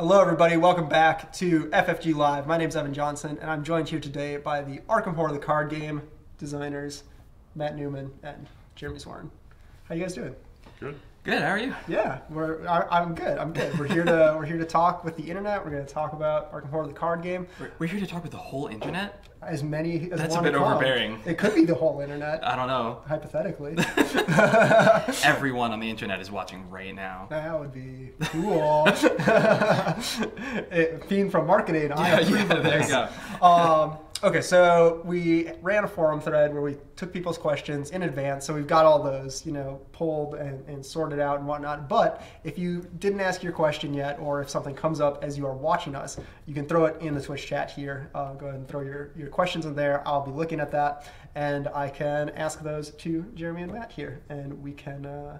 Hello, everybody. Welcome back to FFG Live. My name's Evan Johnson, and I'm joined here today by the Arkham Horror the card game designers, Matt Newman and Jeremy Zwirm. How you guys doing? Good. Good. How are you? Yeah, we're. I, I'm good. I'm good. We're here to we're here to talk with the internet. We're going to talk about Arkham Horror the card game. We're, we're here to talk with the whole internet. As many as That's a bit come. overbearing. It could be the whole internet, I don't know. hypothetically. Everyone on the internet is watching right now. That would be cool. it, Fiend from marketing. I Yeah, yeah, there you go. Um, okay, so we ran a forum thread where we took people's questions in advance. So we've got all those, you know, pulled and, and sorted out and whatnot. But if you didn't ask your question yet, or if something comes up as you are watching us, you can throw it in the Twitch chat here. Uh, go ahead and throw your, your questions in there. I'll be looking at that, and I can ask those to Jeremy and Matt here, and we can. Uh,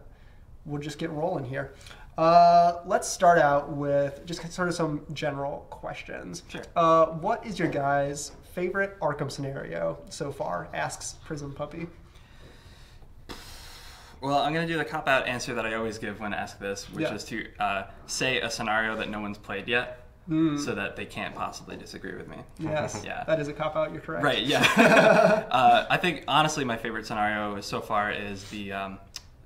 we'll just get rolling here. Uh, let's start out with just sort of some general questions. Sure. Uh, what is your guys' favorite Arkham scenario so far? Asks Prism Puppy. Well, I'm gonna do the cop out answer that I always give when asked this, which Yeah. is to uh, say a scenario that no one's played yet, so that they can't possibly disagree with me. Yes. Yeah. That is a cop out. You're correct. Right. Yeah. uh, I think honestly, my favorite scenario so far is the um,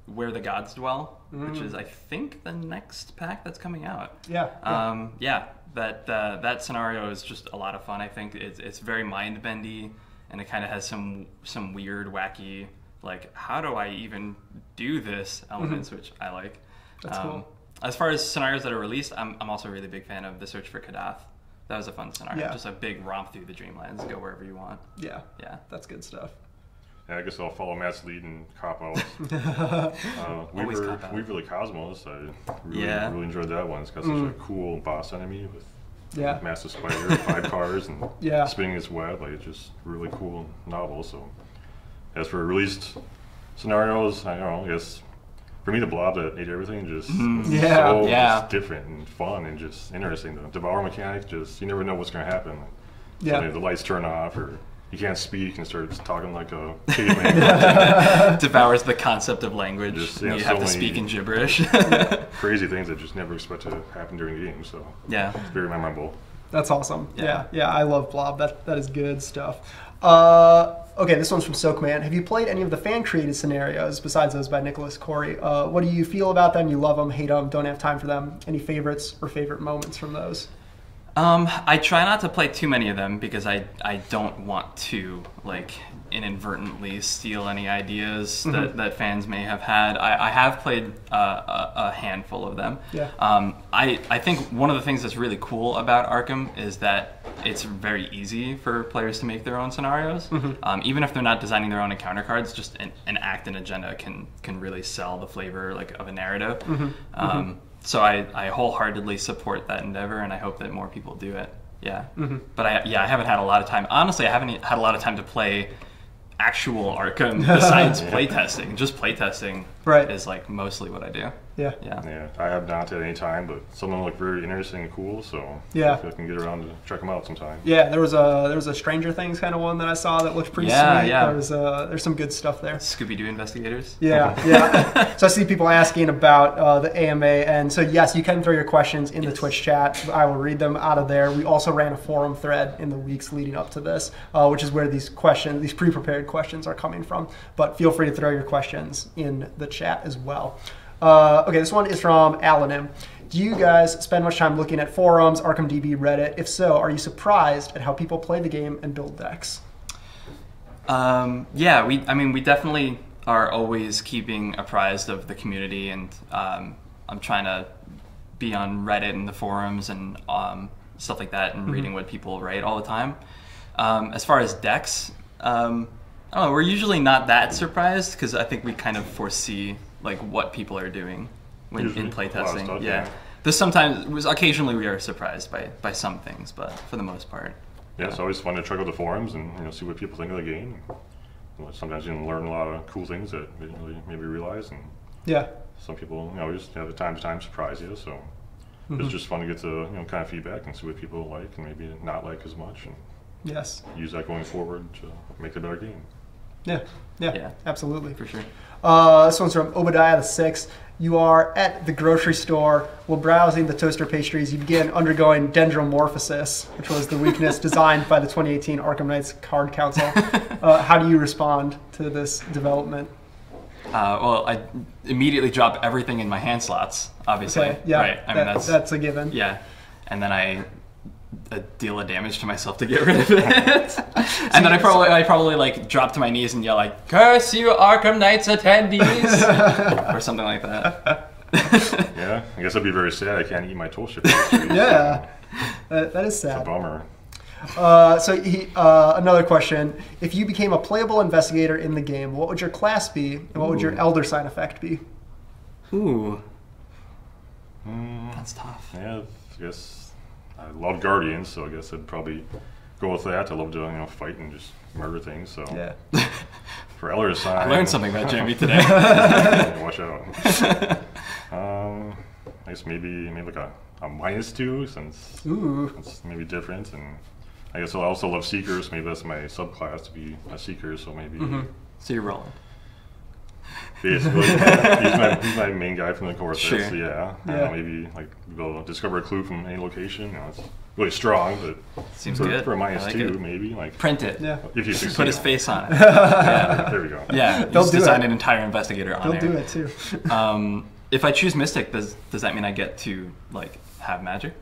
where the gods dwell, which is I think the next pack that's coming out. Yeah. yeah. Um, yeah, that uh, that scenario is just a lot of fun. I think it's it's very mind bendy, and it kind of has some some weird, wacky, like how do I even do this elements, which I like. Mm-hmm. That's cool. As far as scenarios that are released, I'm I'm also a really big fan of the Search for Kadath. That was a fun scenario. Yeah. Just a big romp through the dreamlands, go wherever you want. yeah. Yeah. That's good stuff. Yeah, I guess I'll follow Matt's lead and cop out. uh, Always Weaver, cop out. Weaver the Cosmos. I really, Yeah. really enjoyed that one. It's got such a cool boss enemy with Mm. Yeah. massive spider, five cars, and Yeah. spinning its web. Like it's just really cool novel. So, as for released scenarios, I don't know. I guess for me, the blob that ate everything just Mm-hmm. Yeah. so Yeah. just different and fun and just interesting. The devour mechanic, just you never know what's going to happen. Yeah. Suddenly the lights turn off or you can't speak and starts talking like a caveman. Devours the concept of language. Just, yeah, you have to speak in gibberish. Crazy things that just never expect to happen during the game. So yeah. it's very memorable. That's awesome. Yeah. Yeah. yeah, I love Blob. That that is good stuff. Uh, okay, this one's from Soakman. Have you played any of the fan created scenarios besides those by Nicholas Corey? Uh, what do you feel about them? You love them, hate them, don't have time for them? Any favorites or favorite moments from those? Um, I try not to play too many of them because I I don't want to like inadvertently steal any ideas Mm-hmm. that, that fans may have had. I, I have played uh, a, a handful of them. Yeah. Um, I I think one of the things that's really cool about Arkham is that it's very easy for players to make their own scenarios. Mm-hmm. Um, even if they're not designing their own encounter cards, just an, an act and agenda can can really sell the flavor like of a narrative. Mm-hmm. So I, I wholeheartedly support that endeavor, and I hope that more people do it. Yeah. Mm-hmm. But I yeah I haven't had a lot of time. Honestly, I haven't had a lot of time to play actual Arkham besides playtesting. Just playtesting Right. is like mostly what I do. Yeah. Yeah. Yeah, I have not at any time, but some of them look very interesting and cool. So Yeah. hopefully I can get around to check them out sometime. Yeah, there was a there was a Stranger Things kind of one that I saw that looked pretty Yeah, sweet. yeah. There's uh, there's some good stuff there. Scooby Doo investigators. Yeah, yeah. so I see people asking about uh, the AMA, and so yes, you can throw your questions in the Twitch chat. I will read them out of there. We also ran a forum thread in the weeks leading up to this, uh, which is where these questions, these pre-prepared questions, are coming from. But feel free to throw your questions in the chat as well. Uh, okay, this one is from Alanim. Do you guys spend much time looking at forums, ArkhamDB, Reddit? If so, are you surprised at how people play the game and build decks? Um, yeah, we. I mean, we definitely are always keeping apprised of the community, and um, I'm trying to be on Reddit and the forums and um, stuff like that, and reading what people write all the time. Um, as far as decks, um, I don't know. We're usually not that surprised because I think we kind of foresee like what people are doing when Usually, in a lot playtesting. stuff, yeah. yeah. There's sometimes was occasionally we are surprised by by some things, but for the most part, Yeah, it's always fun to check out the forums and you know see what people think of the game. Sometimes you can learn a lot of cool things that you didn't really maybe realize, and Yeah. some people you know just have a time to time surprise you. So it's mm-hmm. just fun to get to you know kind of feedback and see what people like and maybe not like as much, and Yes. use that going forward to make a better game. Yeah, yeah, Yeah. absolutely. for sure. Uh, this one's from Obadiah the Sixth. You are at the grocery store. While browsing the toaster pastries, you begin undergoing dendromorphosis, which was the weakness designed by the 2018 Arkham Nights Card Council. Uh, how do you respond to this development? Uh, well, I immediately drop everything in my hand slots. Obviously, Okay, yeah, right. I mean, that- that's that's a given. yeah, and then I uh, deal of damage to myself to get rid of it. and then I probably I probably like drop to my knees and yell like "Curse you, Arkham Nights attendees," or something like that. Yeah, I guess I'd be very sad. I can't eat my toaster. pastries. Yeah, that, that is sad. It's a bummer. Uh, so he, uh, another question: If you became a playable investigator in the game, what would your class be, and what would your elder sign effect be? Ooh, Mm, that's tough. yeah, I guess I love Guardians, so I guess I'd probably go with that. I love to you know fight and just murder things. So Yeah. for Elder sign, I learned something about Jamie today. Watch out. um, I guess maybe maybe like a, a minus two since Ooh. it's maybe different, and I guess I also love seekers. Maybe that's my subclass to be a seeker. So maybe so you're rolling. Basically he's, my, he's my main guy from the course. Sure. So yeah, Yeah. know, maybe like go discover a clue from any location. You know, it's really strong, but Seems for, good. for a minus like two, it. maybe like Print it. Yeah. if you succeed. Put his face on it. yeah. There we go. Yeah. They'll Just do design it. an entire investigator on They'll there. do it too. Um, if I choose Mystic, does does that mean I get to like have magic?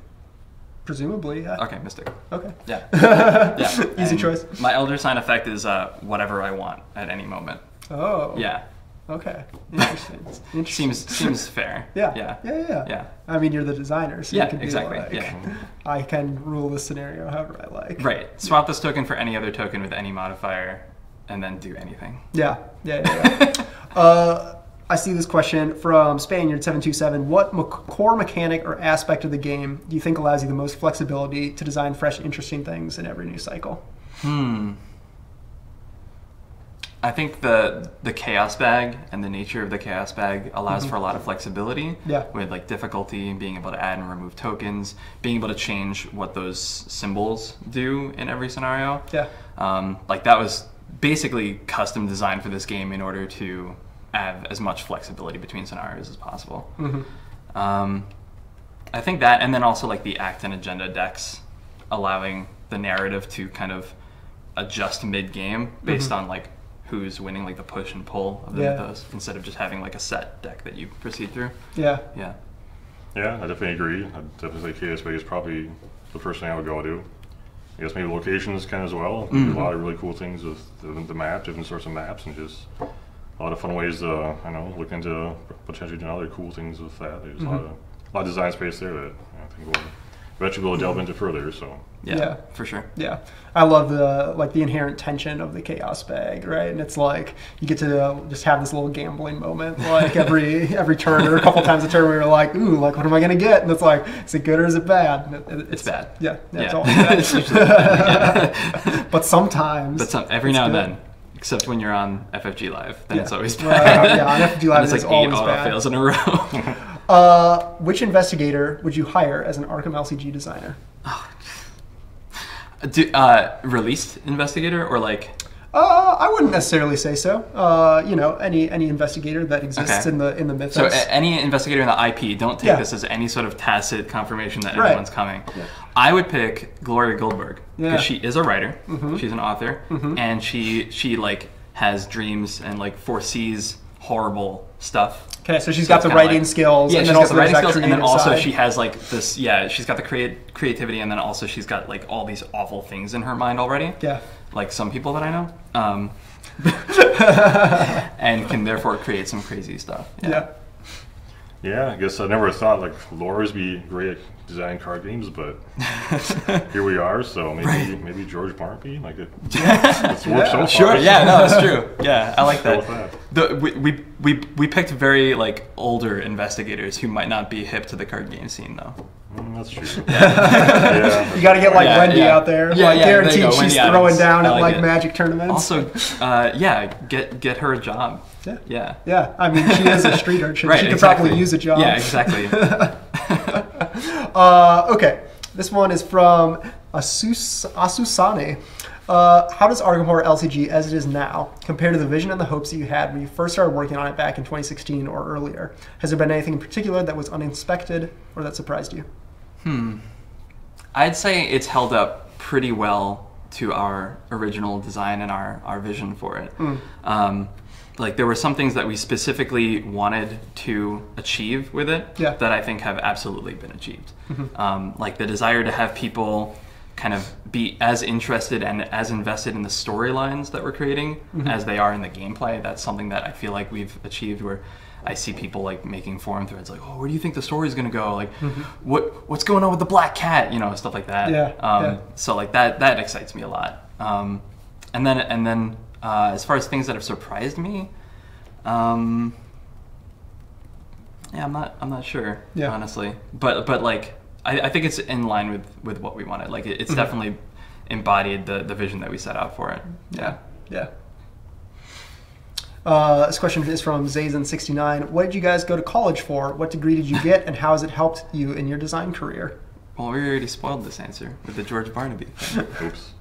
Presumably, yeah. Okay, Mystic. Okay. Yeah. yeah. Easy And choice. My Elder Sign effect is uh, whatever I want at any moment. Oh. Yeah. Okay. Interesting. Interesting. Seems seems fair. Yeah. Yeah. Yeah. Yeah. yeah. Yeah. I mean, you're the designer, so Yeah, you can be exactly, like, yeah. I can rule this scenario however I like. Right. Swap this token for any other token with any modifier, and then do anything. Yeah. Yeah. Yeah. yeah. uh, I see this question from Spaniard727. What me- core mechanic or aspect of the game do you think allows you the most flexibility to design fresh, interesting things in every new cycle? Hmm. I think the the chaos bag and the nature of the chaos bag allows for a lot of flexibility. Mm-hmm. Yeah. With like difficulty, being able to add and remove tokens, being able to change what those symbols do in every scenario. Yeah. Um, like that was basically custom designed for this game in order to have as much flexibility between scenarios as possible. Mm-hmm. Um, I think that, and then also like the act and agenda decks, allowing the narrative to kind of adjust mid game based on like who's winning, like the push and pull of the Mm-hmm. Yeah. mythos, instead of just having like a set deck that you proceed through. Yeah. Yeah. Yeah, I definitely agree. I'd definitely say KSB is probably the first thing I would go to. I guess maybe locations can as well. Mm-hmm. A lot of really cool things with the, the map, different sorts of maps, and just a lot of fun ways to, I know, look into potentially doing other cool things with that. There's a, lot of, a lot of design space there that I think we'll eventually be able to delve into further. So, Yeah. Yeah. For sure. Yeah, I love the like the inherent tension of the chaos bag, right? And it's like you get to uh, just have this little gambling moment, like every every turn or a couple times a turn, where you're like, "Ooh, like what am I gonna get?" And it's like, is it good or is it bad? And it- It's bad. Yeah, yeah, it's Yeah. always bad. It's usually bad, but sometimes, But some, every it's now and good. then, except when you're on FFG Live, then Yeah. it's always Right, bad. yeah, on FFG Live And it's it's like eight always auto bad. fails in a row. Uh, which investigator would you hire as an Arkham LCG designer? Do, uh, released investigator or like Uh, I wouldn't necessarily say so. Uh, you know, any any investigator that exists Okay. in the in the so mythos. a- any investigator in the IP. Don't take Yeah. this as any sort of tacit confirmation that Right. everyone's coming. Yeah. I would pick Gloria Goldberg Yeah. because she is a writer. Mm-hmm. She's an author, and she she like has dreams and like foresees horrible stuff. okay, so she's So got the writing like- skills. Yeah, and she's then got also the writing skills, and then also side. she has like this. Yeah, she's got the create creativity, and then also she's got like all these awful things in her mind already. Yeah. like some people that I know, um, and can therefore create some crazy stuff. Yeah. yeah, I guess I never thought like Laura's be great at designing card games, but here we are. So maybe maybe George Barnaby, like it, it's worked so far. Sure. Yeah. No, that's true. Yeah, I like that. that. The, we, we, we, we picked very like older investigators who might not be hip to the card game scene though. Mm, that's true. yeah, You got to get like Yeah, Wendy yeah. out there. Yeah, like, yeah, guaranteed go, she's Wendy throwing Adams. down I at like like magic tournaments. Also, uh, yeah, get get her a job. Yeah. Yeah. Yeah, I mean, she is a street urchin. Right. she could exactly. probably use a job. Yeah. Exactly. Uh, okay, this one is from Asus, Asusane. Uh, how does Horror LCG, as it is now, compare to the vision and the hopes that you had when you first started working on it back in 2016 or earlier? Has there been anything in particular that was uninspected or that surprised you? Hmm. I'd say it's held up pretty well to our original design and our, our vision for it. Um, like there were some things that we specifically wanted to achieve with it Yeah. that I think have absolutely been achieved. Um, like the desire to have people kind of be as interested and as invested in the storylines that we're creating as they are in the gameplay. That's something that I feel like we've achieved where I see people like making forum threads like, "Oh, where do you think the story's going to go? Like what what's going on with the black cat?" you know, stuff like that. Yeah, Um, yeah. so like that that excites me a lot. Um, and then and then uh, as far as things that have surprised me, um, yeah, I'm not I'm not sure Yeah. honestly, but but like I, I think it's in line with with what we wanted. Like it, Mm-hmm. it's definitely embodied the the vision that we set out for it. Yeah. Yeah. Uh, this question is from Zazen69. What did you guys go to college for? What degree did you get, and how has it helped you in your design career? Well, we already spoiled this answer with the George Barnaby. Oops.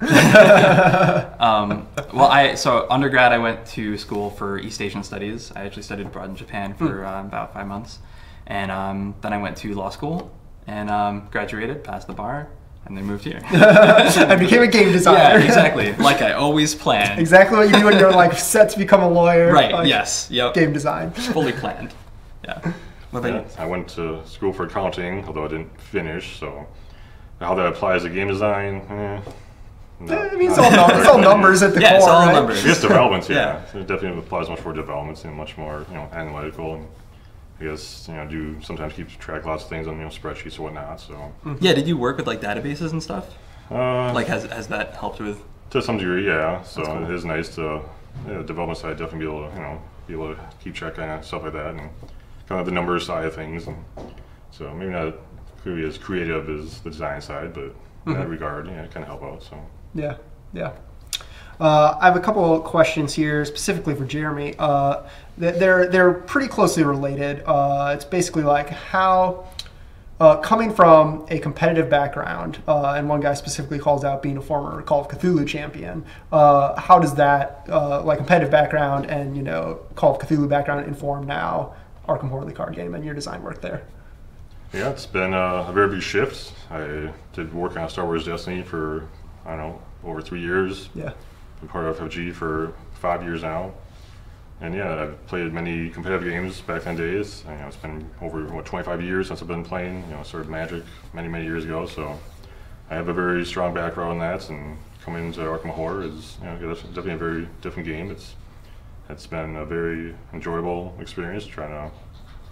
um, well, I so undergrad I went to school for East Asian Studies. I actually studied abroad in Japan for uh, about five months, and um, then I went to law school and um, graduated, passed the bar, and then moved here. I became a game designer. yeah, exactly. Like I always planned. exactly what you do when you're like set to become a lawyer. Right. like, yes. Yep. Game design. Fully planned. Yeah. What about Yeah. I went to school for accounting, although I didn't finish. So how that applies to game design, eh, no, I mean, it's all, num- it's all numbers at the Yeah, core, it's all right? numbers. I guess developments, yeah. Yeah. It definitely applies much more developments and much more, you know, analytical and I guess, you know, do sometimes keep track of lots of things on, you know, spreadsheets or whatnot. So Yeah. Did you work with like databases and stuff? uh, Like, has has that helped with? to some degree, yeah. So cool. it is nice to yeah, the development side definitely be able to, you know, be able to keep track of stuff like that and kind of the numbers side of things and so maybe not clearly as creative as the design side, but in that regard, yeah, it kind of help out. So Yeah, yeah. Uh, I have a couple questions here specifically for Jeremy. Uh, th- they're they're pretty closely related. Uh, it's basically like how. Uh, coming from a competitive background, uh, and one guy specifically calls out being a former Call of Cthulhu champion. Uh, how does that, uh, like competitive background and you know Call of Cthulhu background, inform now Arkham Horror the card game and your design work there? yeah, it's been a, a very big shift. I did work on Star Wars Destiny for I don't know over three years. Yeah, been part of FFG for five years now. And yeah, I've played many competitive games back in the days. You know, it's been over what 25 years since I've been playing. You know, sort of Magic many many years ago. So I have a very strong background in that. And coming into Arkham Horror is you know definitely a very different game. It's it's been a very enjoyable experience trying to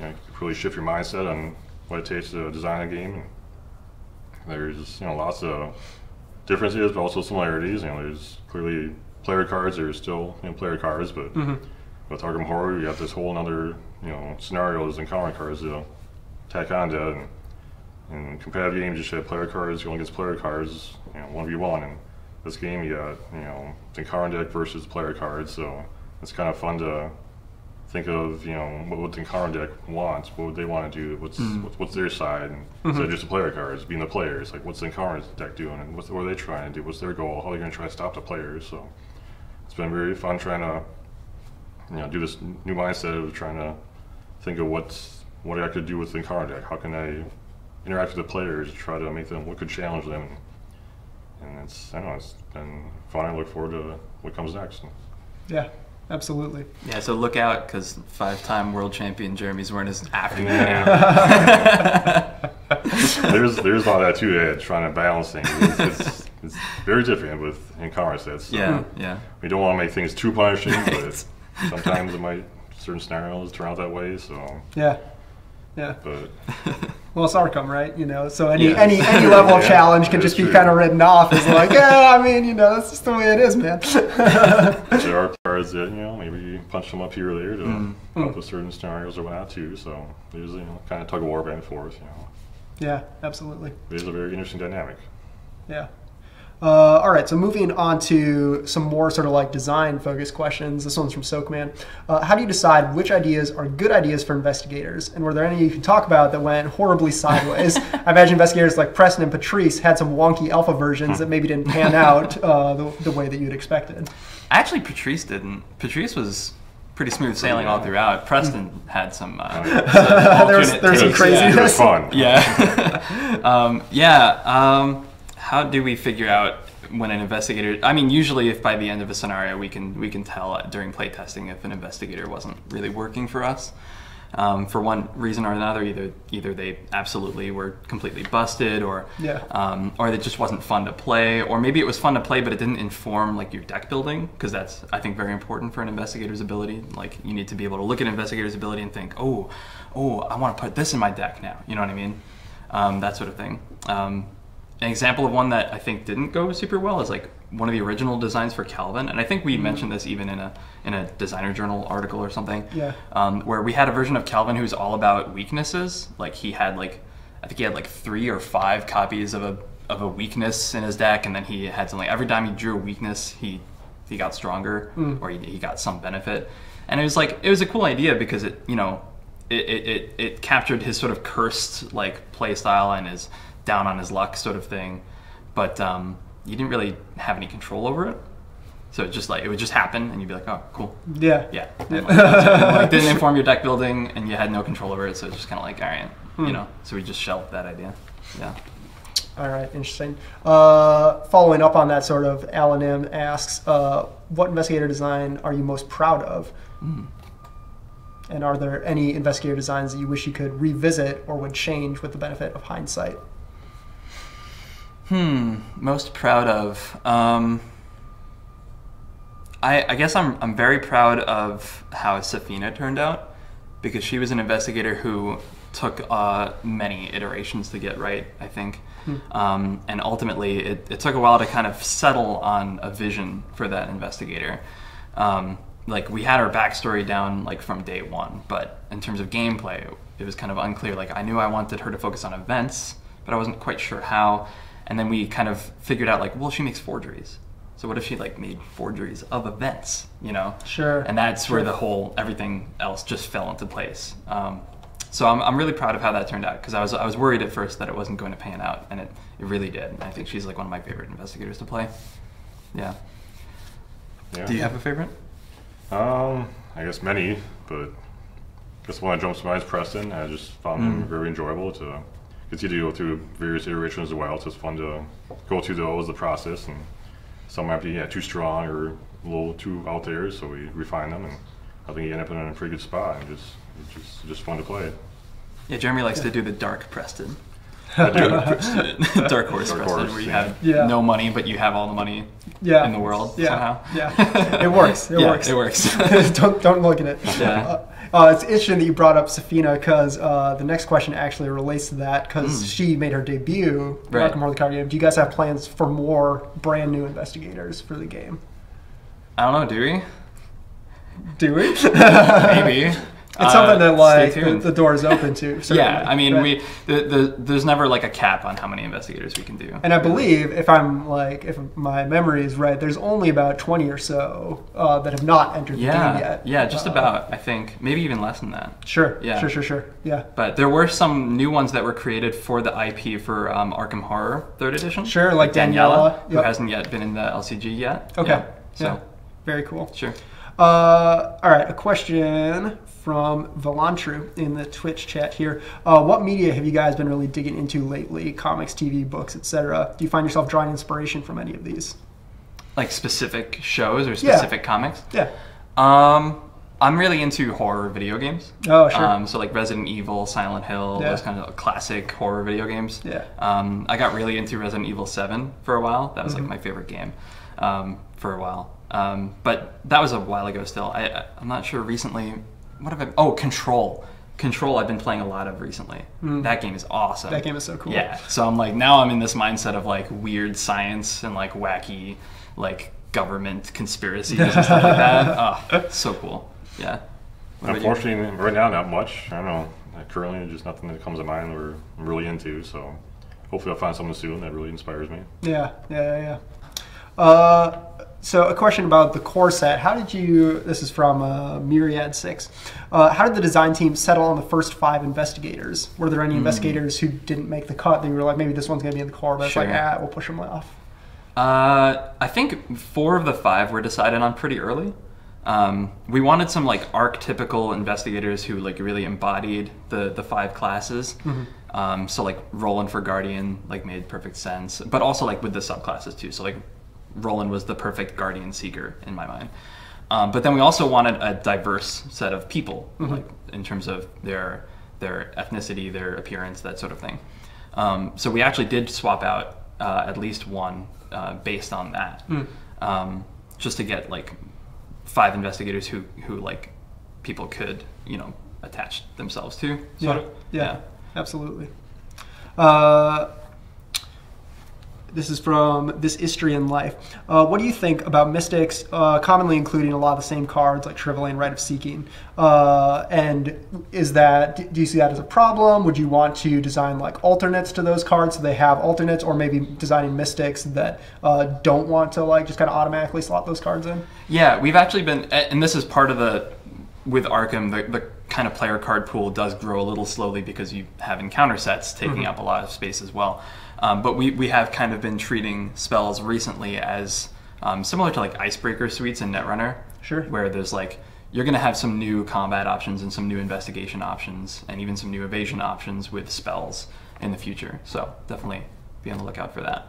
you know, really shift your mindset on what it takes to design a game. There's you know lots of differences, but also similarities. You know, there's clearly player cards. There's still you know player cards, but mm-hmm. With Arkham Horror, you have this whole another you know scenarios and counter cards to tack on to. And in competitive games, you should have player cards. You only get player cards, you know, one v one. And this game, you got you know the counter deck versus player cards. So it's kind of fun to think of you know what would the counter deck want? What would they want to do? What's hmm. what's, what's their side? And instead of just the player cards, being the players, like what's the counter deck doing, and what are they trying to do? What's their goal? How are they going to try to stop the players? So it's been very fun trying to you know do this new mindset of trying to think of what's what I could do with the counter deck. How can I interact with the players? Try to make them what could challenge them. And it's I don't know it's been fun. I look forward to what comes next. yeah, absolutely. Yeah. So look out, because five-time world champion Jeremy's wearing his afternoon. Yeah. there's there's a lot of that too. Ed, trying to balance things. It's, it's, it's very different with in counter sets. So Yeah. Yeah. we don't want to make things too punishing, but sometimes it might certain scenarios turn out that way. So, Yeah, yeah. but Well, it's Arkham, right? You know, so any Yeah. any any level of challenge can just be true. kind of written off as like, yeah, I mean, you know, that's just the way it is, man. there are cards that you know maybe you punch them up here or there to Mm. help with certain scenarios or whatnot too. So there's you know kind of tug of war back and forth. You know, yeah, absolutely. it is a very interesting dynamic. Yeah. Uh, all right, so moving on to some more sort of like design focused questions. This one's from Soakman. Uh, how do you decide which ideas are good ideas for investigators? And were there any you can talk about that went horribly sideways? I imagine investigators like Preston and Patrice had some wonky alpha versions that maybe didn't pan out uh, the, the way that you'd expected. Actually, Patrice didn't. Patrice was pretty smooth sailing all throughout. Preston had some. Uh, some There was- alternate there was some takes. craziness. It was fun. Yeah. um, yeah. Um, how do we figure out when an investigator? I mean, usually, if by the end of a scenario we can we can tell during playtesting if an investigator wasn't really working for us. Um, for one reason or another, either either they absolutely were completely busted, or Yeah. um, or it just wasn't fun to play, or maybe it was fun to play, but it didn't inform like your deck building, because that's I think very important for an investigator's ability. Like you need to be able to look at an investigator's ability and think, oh, oh, I want to put this in my deck now. You know what I mean? Um, that sort of thing. An example of one that I think didn't go super well is like one of the original designs for Calvin, and I think we mentioned this even in a in a designer journal article or something. Yeah. Um, where we had a version of Calvin who's all about weaknesses. Like he had like I think he had like three or five copies of a of a weakness in his deck, and then he had something. Every time he drew a weakness, he he got stronger or he, he got some benefit. And it was like it was a cool idea because it you know it, it, it, it captured his sort of cursed like play style and his down on his luck sort of thing, but um, you didn't really have any control over it. So it just like it would just happen, and you'd be like, "Oh, cool, Yeah. yeah." And, like. And, like, didn't inform your deck building, and you had no control over it. So it's just kind of like, all right, you know. So we just shelved that idea. Yeah. All right, interesting. Uh, following up on that, sort of, Alan M asks, uh, "What investigator design are you most proud of?" And are there any investigator designs that you wish you could revisit or would change with the benefit of hindsight? Hmm. Most proud of. Um, I, I guess I'm I'm very proud of how Sefina turned out because she was an investigator who took uh, many iterations to get right. I think, um, and ultimately it, it took a while to kind of settle on a vision for that investigator. Um, like we had her backstory down like from day one, but in terms of gameplay, it was kind of unclear. Like I knew I wanted her to focus on events, but I wasn't quite sure how. And then we kind of figured out like, well, she makes forgeries. So what if she like made forgeries of events, you know? Sure. And that's where the whole everything else just fell into place. Um, so I'm, I'm really proud of how that turned out because I was I was worried at first that it wasn't going to pan out, and it, it really did. And I think she's like one of my favorite investigators to play. Yeah. Yeah. Do you have a favorite? Um, I guess many, but I guess one that jumps to mind is Preston. I just found him very enjoyable to continue to go through various iterations as well. So it's fun to go through those, the process, and some might be yeah, too strong or a little too out there, so we refine them, and I think you end up in a pretty good spot, and just it's just just fun to play. Yeah, Jeremy likes to do the dark Preston. I do. dark horse Dark Preston, horse, where you yeah. have Yeah. no money, but you have all the money Yeah. in the world Yeah. somehow. Yeah. It works. It yeah, works. It works. don't don't look at it. Yeah. Uh, uh, it's interesting that you brought up Sefina because uh, the next question actually relates to that because she made her debut in. Right. Horror the Card Game. Do you guys have plans for more brand new investigators for the game? I don't know, do we? Do we? Maybe. It's something that like the, the door is open to. yeah. I mean, Right. we the, the, there's never like a cap on how many investigators we can do. And I believe, if I'm like, if my memory is right, there's only about 20 or so uh, that have not entered the yeah, game yet. yeah, just Uh, about. I think maybe even less than that. Sure. Yeah. Sure. Sure. Sure. Yeah. But there were some new ones that were created for the IP for um, Arkham Horror Third Edition. Sure, like Daniela, Daniela, who hasn't yet been in the LCG yet. Okay. Yeah, So Yeah. Very cool. sure. Uh, all right, a question from Velantru in the Twitch chat here. Uh, what media have you guys been really digging into lately? Comics, TV, books, etc. Do you find yourself drawing inspiration from any of these? Like specific shows or Yeah. specific comics. Yeah. Um, I'm really into horror video games. Oh, sure. Um, so like Resident Evil, Silent Hill, Yeah. those kind of classic horror video games. Yeah. Um, I got really into Resident Evil 7 for a while. That was Mm-hmm. like my favorite game um, for a while. Um, but that was a while ago still. I, I- I'm not sure recently. What have I? Oh, Control. Control I've been playing a lot of recently. That game is awesome. Mm. That game is so cool. Yeah. So I'm like now I'm in this mindset of like weird science and like wacky like government conspiracies and stuff like that. Oh, so cool. Yeah. What? Unfortunately, right now, not much. I don't know. Like, currently, just nothing that comes to mind we're I'm really into. So hopefully I'll find something soon that really inspires me. Yeah, yeah, yeah. yeah. Uh, so a question about the core set. How did you? This is from uh, Myriad Six. Uh, how did the design team settle on the first five investigators? Were there any investigators who didn't make the cut? That you were like, maybe this one's gonna be in the core, but it's like, Sure. ah, we'll push them off. Uh, I think four of the five were decided on pretty early. Um, we wanted some like archetypical investigators who like really embodied the the five classes. Um, so like Roland for Guardian like made perfect sense, but also like with the subclasses too. So like Roland was the perfect Guardian Seeker in my mind. Um, but then we also wanted a diverse set of people, like in terms of their their ethnicity, their appearance, that sort of thing. Um, so we actually did swap out uh, at least one uh, based on that, um, just to get like five investigators who who like people could you know attach themselves to. Yeah, of. yeah, absolutely. Uh, this is from this Istrian life. Uh, what do you think about mystics, uh, commonly including a lot of the same cards like Shrivelling, Rite of Seeking? Uh, and is that do you see that as a problem? Would you want to design like alternates to those cards so they have alternates, or maybe designing mystics that uh, don't want to like just kind of automatically slot those cards in? Yeah, we've actually been, and this is part of the with Arkham, the, the kind of player card pool does grow a little slowly because you have encounter sets taking up a lot of space as well. Um, but we, we have kind of been treating spells recently as um, similar to like Icebreaker suites in Netrunner, Sure. where there's like you're going to have some new combat options and some new investigation options and even some new evasion options with spells in the future. So definitely be on the lookout for that.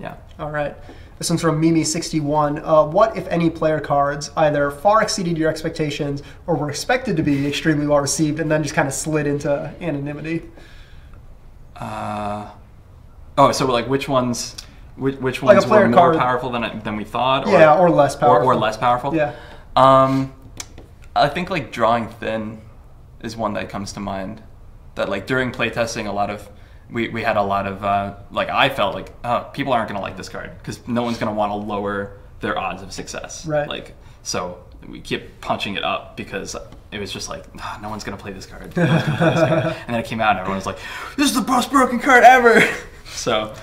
Yeah. All right. This one's from Mimi61. Uh, what, if any, player cards either far exceeded your expectations or were expected to be extremely well received and then just kind of slid into anonymity? Uh, oh, so like which ones? Which, which ones player were more card- powerful than than we thought? Or, Yeah, or less or, powerful. or less powerful. Yeah. Um, I think like drawing thin is one that comes to mind. That like during playtesting, a lot of we, we had a lot of uh, like I felt like oh people aren't gonna like this card because no one's gonna want to lower their odds of success. Right. Like so we kept punching it up because it was just like "Ah, no one's gonna play this card. No play this card. And then it came out and everyone was like this is the most broken card ever. so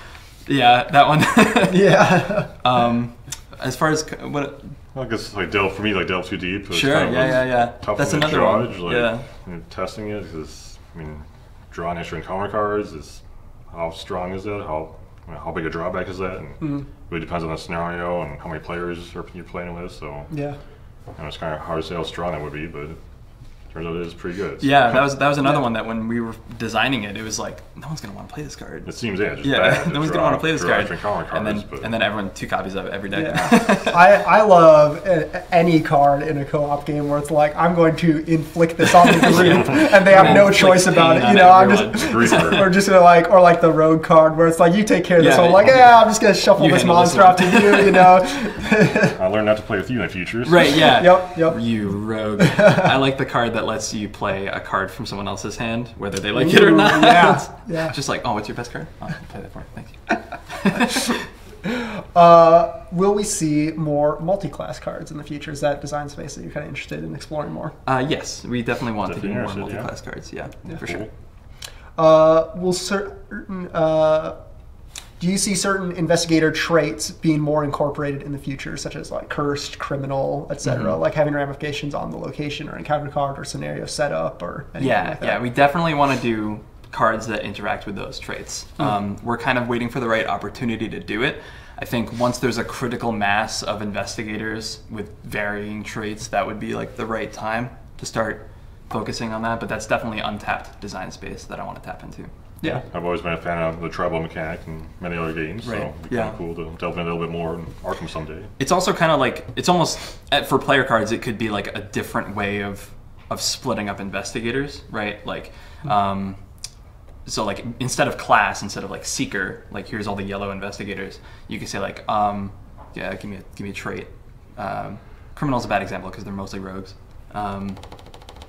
yeah, that one. Yeah. um, as far as what Well, I guess like delve for me, like delve too deep. it's Sure, kind of yeah, yeah, yeah. Tough That's one to another one, Like, yeah. you know, testing it because I mean, drawing extra encounter cards is how strong is that? How you know, how big a drawback is that? And Mm-hmm. it really depends on the scenario and how many players you're playing with. So yeah. you know, it's kind of hard to say how strong that would be, but it turns out it is pretty good. Yeah, that was that was another Yeah. one that when we were designing it, it was like no one's gonna want to play this card. It seems yeah, just Yeah, bad no one's draw, gonna want to play this card. extra encounter And then but and then everyone two copies of it every deck. Yeah. I, I love uh, any card in a co-op game where it's like I'm going to inflict this on the group and they have no choice about it. You on know, I'm just Agree for it. or just gonna like or like the rogue card where it's like you take care of this Yeah, one. Like yeah. yeah, I'm just gonna shuffle this handle this monster one. off to you. You know. I learned not to play with you in the future. Right, yeah. Yep, yep. You rogue. I like the card that lets you play a card from someone else's hand, whether they like it or not. yeah, yeah. Just like, oh, what's your best card? Oh, I'll play that for you. Thank you. Uh, will we see more multi-class cards in the future? Is that design space that you're kind of interested in exploring more? Uh, yes, we definitely want to do more multi-class cards. Yeah, for Cool. sure. Uh, will certain uh, do you see certain investigator traits being more incorporated in the future, such as like cursed, criminal, etc., Mm-hmm. like having ramifications on the location or encounter card or scenario setup or anything Yeah, like that? yeah, we definitely want to do cards that interact with those traits. Um, we're kind of waiting for the right opportunity to do it. I think once there's a critical mass of investigators with varying traits, that would be like the right time to start focusing on that. But that's definitely untapped design space that I want to tap into. Yeah. I've always been a fan of the tribal mechanic and many other games, Right. so it'd be Yeah. kind of cool to delve in a little bit more in Arkham someday. It's also kind of like it's almost for player cards. It could be like a different way of of splitting up investigators, right? Like, um, so like instead of class, instead of like seeker, like here's all the yellow investigators. You could say like, um, yeah, give me a give me a trait. Um, criminal's a bad example because they're mostly rogues. Um,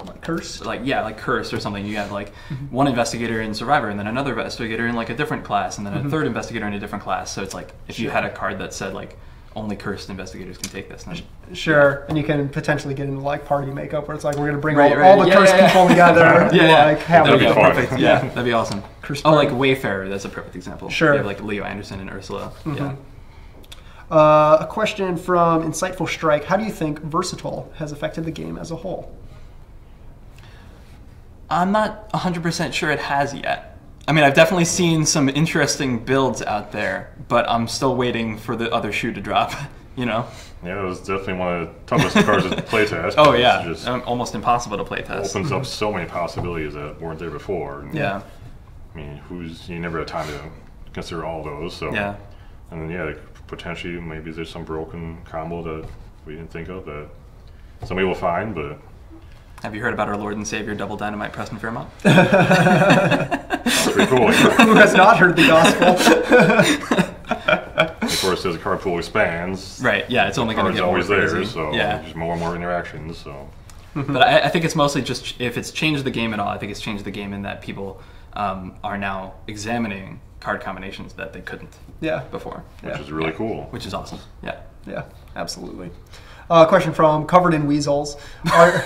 Like curse. like yeah, like curse or something. You have like mm-hmm. one investigator in survivor, and then another investigator in like a different class, and then a mm-hmm. third investigator in a different class. So it's like if you had a card that said like only cursed investigators can take this. Then- Sure, and you can potentially get into like party makeup where it's like we're gonna bring Right, all, right. all the Yeah, cursed yeah, yeah. people together. yeah, yeah. like have That'd be perfect. Yeah, that'd be awesome. Cursed Oh, like. Wayfarer. That's a perfect example. Sure. You have like Leo Anderson and Ursula. Mm-hmm. Yeah. Uh, a question from Insightful Strike: How do you think Versatile has affected the game as a whole? I'm not 100% sure it has yet. I mean, I've definitely seen some interesting builds out there, but I'm still waiting for the other shoe to drop. You know? Yeah, it was definitely one of the toughest cards to play test. Oh yeah, just Um, almost impossible to play test. opens up so many possibilities that weren't there before. And, Yeah, I mean, who's you never had time to consider all those. So yeah, And then yeah, like, potentially maybe there's some broken combo that we didn't think of that somebody will find, but Have you heard about our Lord and Savior Double Dynamite Preston Fairmont? pretty cool. Who has not heard the gospel? of course, as the card pool expands, right. Yeah, it's only going to cards get more always there, so yeah, just more and more interactions. So but I, I think it's mostly just if it's changed the game at all. I think it's changed the game in that people um, are now examining card combinations that they couldn't yeah, before, which Yeah. is really cool. which is awesome. Yeah. yeah, absolutely. Uh, question from Covered in Weasels: Are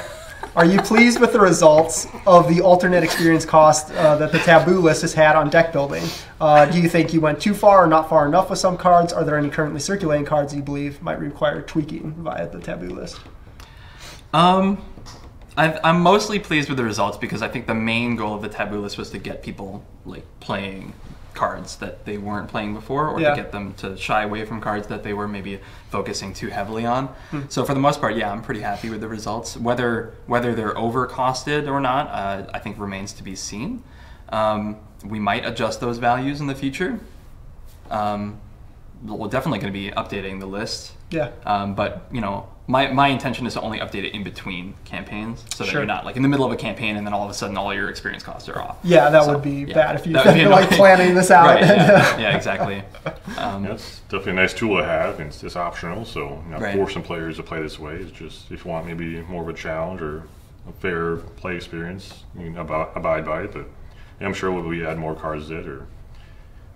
are you pleased with the results of the alternate experience cost uh, that the taboo list has had on deck building? Uh, do you think you went too far or not far enough with some cards? Are there any currently circulating cards you believe might require tweaking via the taboo list? Um, I've, I'm mostly pleased with the results because I think the main goal of the taboo list was to get people like playing cards that they weren't playing before, or Yeah. to get them to shy away from cards that they were maybe focusing too heavily on. Hmm. So for the most part, yeah, I'm pretty happy with the results. Whether whether they're overcosted or not, uh, I think remains to be seen. Um, we might adjust those values in the future. Um, we're definitely going to be updating the list. Yeah. Um, but you know, my, my intention is to only update it in between campaigns, so that Sure. you're not like in the middle of a campaign and then all of a sudden all your experience costs are off. Yeah, that So, would be yeah. bad if you That would like planning this out. Right? Yeah, yeah exactly. Um, Yeah, it's definitely a nice tool to have, and it's, it's optional. So you're not Right. forcing players to play this way. It's just if you want maybe more of a challenge or a fair play experience, you can abide, abide by it. But yeah, I'm sure we add more cards to it, or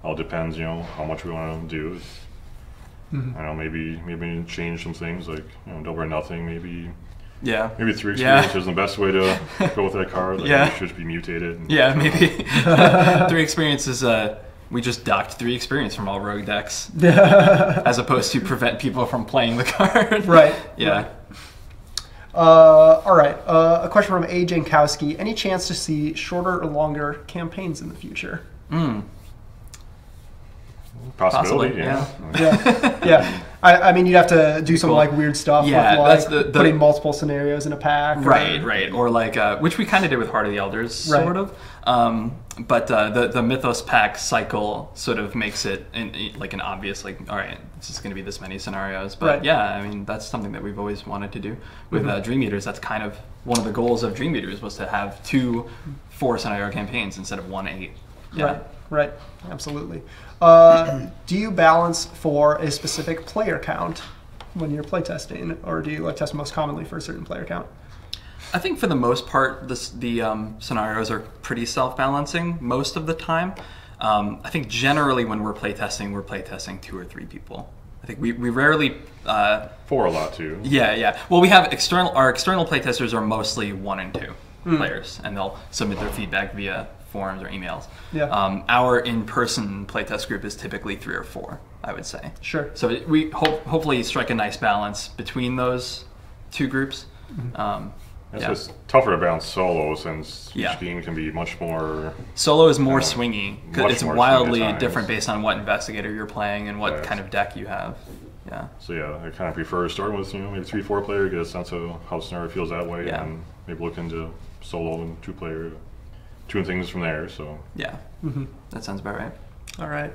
all depends, you know, how much we want to do. It's, Mm-hmm. I don't know, maybe maybe change some things like you know double or nothing. Maybe yeah. maybe three Yeah. experience isn't the best way to go with that card. Like, Yeah. it should be mutated. and- Yeah, maybe three experiences. Uh, we just docked three experience from all rogue decks, as opposed to prevent people from playing the card. Right. Yeah. Uh, all right. Uh, a question from A. Jankowski. Any chance to see shorter or longer campaigns in the future? Mm. Possibility, Possibly, yeah. Yeah. yeah. I, I mean, you'd have to do some Cool. like weird stuff Yeah, with like that's the- the- putting multiple scenarios in a pack. or- Right, right, or like uh, which we kind of did with Heart of the Elders, Right. sort of. Um, but uh, the the Mythos pack cycle sort of makes it in, in- like an obvious like, all right, this is going to be this many scenarios. But Right. Yeah, I mean that's something that we've always wanted to do with uh, Dream Eaters. That's kind of one of the goals of Dream Eaters was to have two four scenario campaigns instead of one eight. Yeah. Right. Right. Absolutely. Uh, do you balance for a specific player count when you're playtesting, or do you like test most commonly for a certain player count? I think for the most part, this, the um, scenarios are pretty self-balancing most of the time. Um, I think generally when we're playtesting, we're playtesting two or three people. I think we, we rarely, uh, For a lot too. yeah, yeah. Well, we have external, our external playtesters are mostly one and two Hmm. players, and they'll submit their feedback via forums or emails. Yeah. Um, our in-person playtest group is typically three or four, I would say. Sure. So we hope, hopefully strike a nice balance between those two groups. Mm-hmm. Um, It's yeah. just tougher to balance solo since Yeah. each game can be much more. Solo is more Yeah. swingy. 'cause Much it's wildly different based on what investigator you're playing and what Right. kind of deck you have. Yeah. So yeah, I kind of prefer starting with you know maybe three four player, get a sense of how the scenario feels that way, Yeah. and maybe look into solo and two player, doing things from there. So Yeah. Mm-hmm. That sounds about right. All right.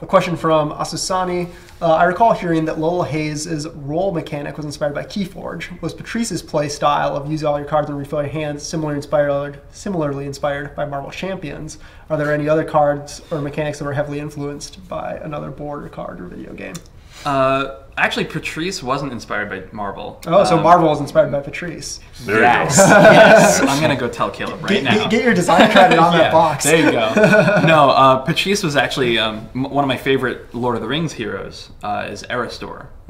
A question from Asusani. Uh, I recall hearing that Lola Hayes' role mechanic was inspired by Keyforge. Was Patrice's play style of use all your cards and refill your hands similarly inspired, similarly inspired by Marvel Champions? Are there any other cards or mechanics that were heavily influenced by another board or card or video game? Uh, actually, Patrice wasn't inspired by Marvel. Oh, so Um, Marvel was inspired by Patrice. there yes, you go. yes. I'm gonna go tell Caleb right Get, now. get, get your design credit on that box. There you go. no, uh, Patrice was actually um, one of my favorite Lord of the Rings heroes. Uh, is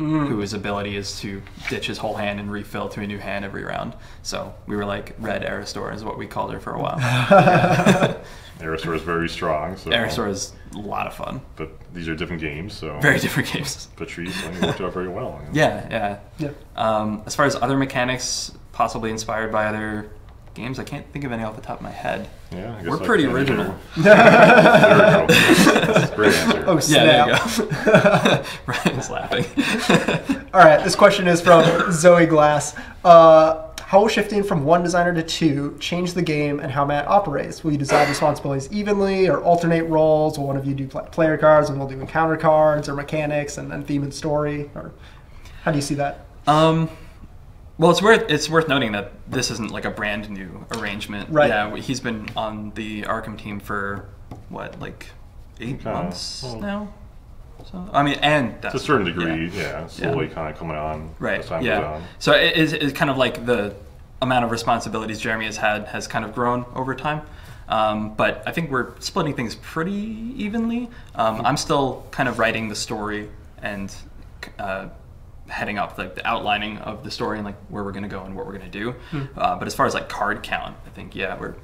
Erestor whose ability is to ditch his whole hand and refill to a new hand every round. So we were like Red Erestor is what we called her for a while. Erestor is very strong. So Erestor is a lot of fun. But these are different games, so Very different games. Patrice I mean, worked out very well. Yeah, yeah. Yeah. Um, as far as other mechanics, possibly inspired by other games, I can't think of any off the top of my head. Yeah, I guess We're I pretty can- original. there we go. Great answer. Oh, Yeah, snap. there you go. Ryan's laughing. All right, this question is from Zoe Glass. Uh, how will shifting from one designer to two change the game and how Matt operates? Will you decide responsibilities evenly or alternate roles? Will one of you do pla- player cards and we'll do encounter cards or mechanics and then theme and story? Or how do you see that? Um, well, it's worth it's worth noting that this isn't like a brand new arrangement. Right. Yeah, he's been on the Arkham team for what, like eight Kinda, months well- now. So I mean, and To a certain degree, yeah, slowly Yeah. kind of coming on right? as time goes Yeah. on. So it is it's kind of like the amount of responsibilities Jeremy has had has kind of grown over time. Um, but I think we're splitting things pretty evenly. Um, I'm still kind of writing the story and uh, heading up like the outlining of the story and like where we're going to go and what we're going to do. Uh, but as far as like card count, I think yeah, we're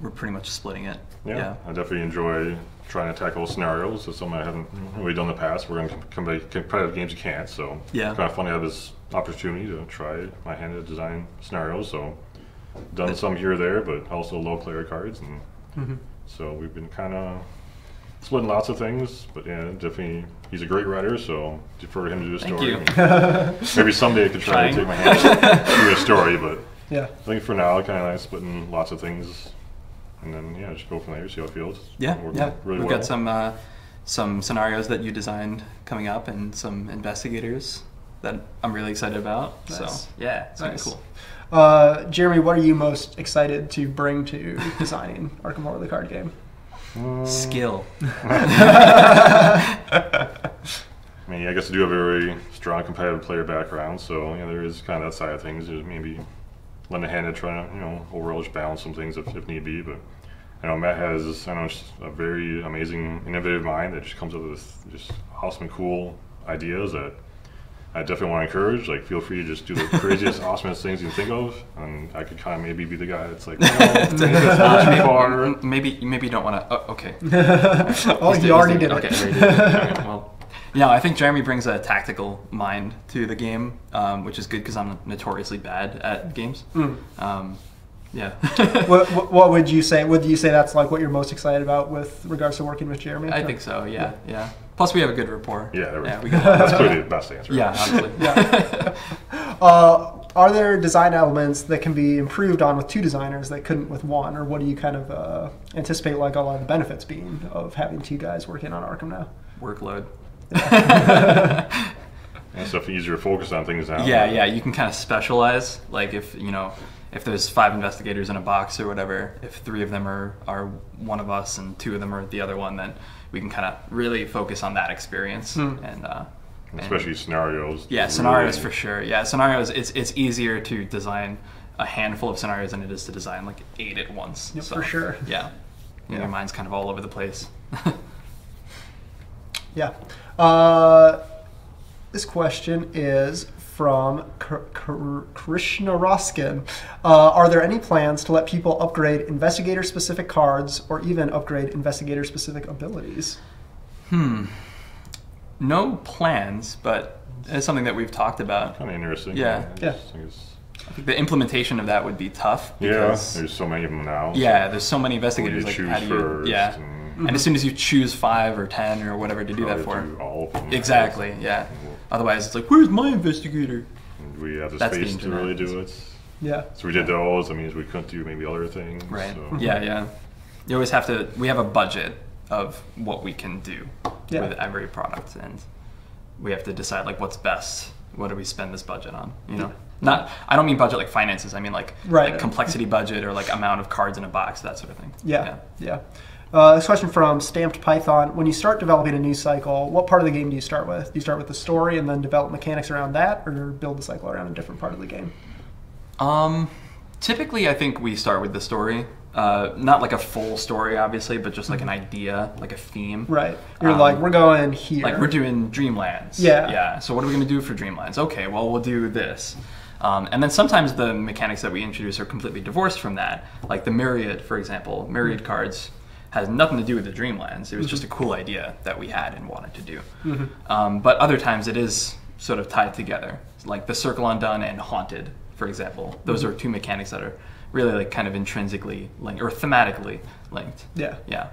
we're pretty much splitting it. Yeah, I definitely enjoy trying to tackle scenarios. It's something I haven't really done in the past. We're going to come competitive games you can't, so Yeah. it's kind of fun to have this opportunity to try my hand at design scenarios. So done some here or there, but also low player cards, and Mm-hmm. so we've been kind of splitting lots of things. But yeah, definitely he's a great writer, so defer to him to do a Thank story. you. Maybe someday I could try Trying. to take my hand through a story, but Yeah. I think for now, kind of like splitting lots of things, and then yeah, just go from there. See how it feels. Yeah, Working yeah. really We've well. got some uh, some scenarios that you designed coming up, and some investigators that I'm really excited about. Nice. So yeah, it's gonna be Nice. cool. Uh, Jeremy, what are you most excited to bring to designing Arkham Horror the card game? Skill. I mean, I guess I do have a very strong competitive player background, so yeah, there is kind of that side of things. There's maybe lend a hand to try to you know overall just balance some things if, if need be. But I know Matt has I know a very amazing, innovative mind that just comes up with just awesome and cool ideas that I definitely want to encourage. Like, feel free to just do the craziest, awesomest things you can think of, and I could kind of maybe be the guy that's like, no, that's not far. M- Maybe maybe you don't want to. Oh, okay. oh, He's you do- already he's did. Okay, did it. Okay, well, yeah, I think Jeremy brings a tactical mind to the game, um, which is good because I'm notoriously bad at games. Um, yeah. what, what, what would you say? Would you say that's like what you're most excited about with regards to working with Jeremy? I think so. Yeah, yeah. Plus, we have a good rapport. Yeah, there we yeah, go. we got. That's clearly the best answer. Yeah, honestly. Yeah. Uh, are there design elements that can be improved on with two designers that couldn't with one, or what do you kind of uh, anticipate like a lot of the benefits being of having two guys working on Arkham now? Workload. And stuff easier to focus on things now. Yeah, yeah. You can kind of specialize. Like if you know, if there's five investigators in a box or whatever, if three of them are are one of us and two of them are the other one, then we can kind of really focus on that experience and. Uh, and- Especially scenarios. yeah, really- scenarios for sure. Yeah, scenarios. It's it's easier to design a handful of scenarios than it is to design like eight at once. Yep, So, for sure. Yeah. Yeah. Your mind's kind of all over the place. Yeah. Uh, this question is from Kr- Kr- Krishna Roskin. Uh, are there any plans to let people upgrade investigator specific cards or even upgrade investigator specific abilities? Hmm. No plans, but it's something that we've talked about. Kind of interesting. Yeah. I Yeah. just I think the implementation of that would be tough. Yeah, because- there's so many of them now. so Yeah, there's so many investigators. you Like, choose how do you? first? yeah, and and as soon as you choose five or ten or whatever to do that for, do all of them. exactly. Yeah. Otherwise, it's like, where's my investigator? And we have the That's the space to really do it. Yeah. So we did those. That means we couldn't do maybe other things. Right. So. Yeah, yeah. You always have to. We have a budget of what we can do Yeah. with every product, and we have to decide like what's best. What do we spend this budget on? You know, not. I don't mean budget like finances. I mean like Right. like complexity budget or like amount of cards in a box, that sort of thing. Yeah. Yeah. Uh, this question from Stamped Python. When you start developing a new cycle, what part of the game do you start with? Do you start with the story and then develop mechanics around that, or build the cycle around a different part of the game? Um, typically, I think we start with the story Uh, not like a full story, obviously, but just like an idea, like a theme. Right. You're Um, like, we're going here. Like we're doing Dreamlands. Yeah. Yeah. So what are we gonna do for Dreamlands? Okay, well we'll do this. Um, and then sometimes the mechanics that we introduce are completely divorced from that. Like the Myriad, for example, Myriad Mm-hmm. cards has nothing to do with the Dreamlands. It was just a cool idea that we had and wanted to do. Mm-hmm. Um, but other times it is sort of tied together. Like the Circle Undone and Haunted, for example. Those Mm-hmm. are two mechanics that are really like kind of intrinsically linked or thematically linked. Yeah. Yeah.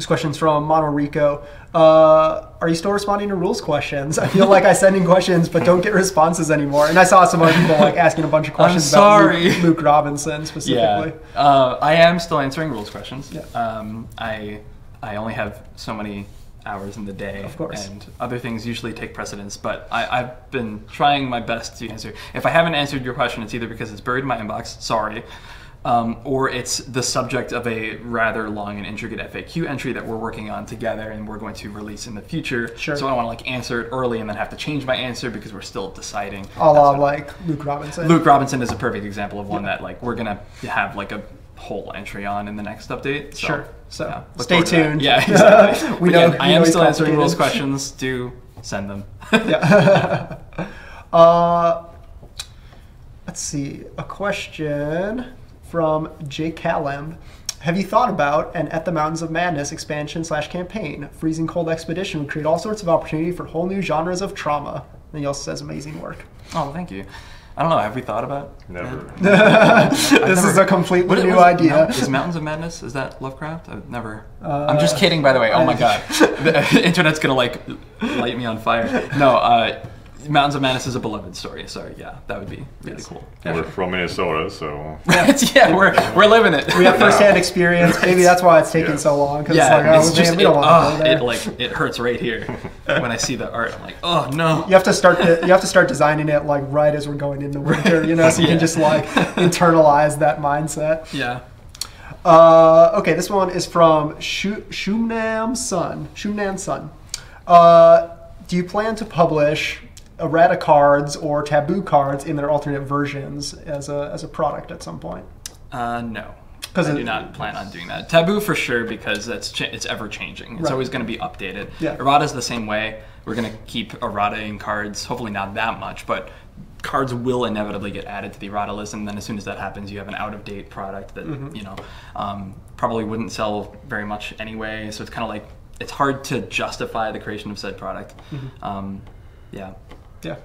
This question's from Mono Rico. Uh, are you still responding to rules questions? I feel like I send in questions but don't get responses anymore. And I saw some other people like asking a bunch of questions sorry. about Luke, Luke Robinson specifically. Yeah, uh, I am still answering rules questions. Yeah. Um, I I only have so many hours in the day, Of course. and other things usually take precedence. But I, I've been trying my best to answer. If I haven't answered your question, it's either because it's buried in my inbox. Sorry. Um, or it's the subject of a rather long and intricate FAQ entry that we're working on together and we're going to release in the future. Sure. So I don't want to like answer it early and then have to change my answer because we're still deciding. A la like Luke Robinson. Luke Robinson is a perfect example of one that like we're gonna have like a whole entry on in the next update. So, Sure. So, yeah, stay forward to that. tuned. Yeah, exactly. We know- yeah, I am still answering those questions. Do send them. yeah. uh, let's see. A question from Jake Callum. Have you thought about an At the Mountains of Madness expansion slash campaign? Freezing Cold Expedition would create all sorts of opportunity for whole new genres of trauma. And he also says amazing work. Oh, thank you. I don't know. Have we thought about? Never. this is a completely What- new was idea. Mount- is Mountains of Madness? Is that Lovecraft? I've never. Uh, I'm just kidding, by the way. Oh my god, the internet's gonna like light me on fire. No, uh, Mountains of Madness is a beloved story. So yeah, that would be really Yes. cool. We're from Minnesota, so yeah, we're we're living it. we have firsthand experience. Maybe that's why it's taking Yes. so long. Because Yeah, it's like, oh, it's man, just we it, don't want ah, to go there. it like it hurts right here when I see the art. I'm like, oh no. you have to start to, you have to start designing it like right as we're going into winter, you know, so you Yeah. can just like internalize that mindset. Yeah. Uh, okay, this one is from Shu- Shumnam Sun. Shumnam Sun. Uh, do you plan to publish errata cards or taboo cards in their alternate versions as a as a product at some point? Uh, no. 'Cause I do not plan on doing that. Taboo for sure because that's cha- it's ever changing. It's Right. always going to be updated. Yeah. is the same way. We're going to keep errata in cards. Hopefully not that much, but cards will inevitably get added to the errata list. And then as soon as that happens, you have an out of date product that Mm-hmm. you know um, probably wouldn't sell very much anyway. So it's kind of like it's hard to justify the creation of said product. Mm-hmm. Um, yeah. Yeah.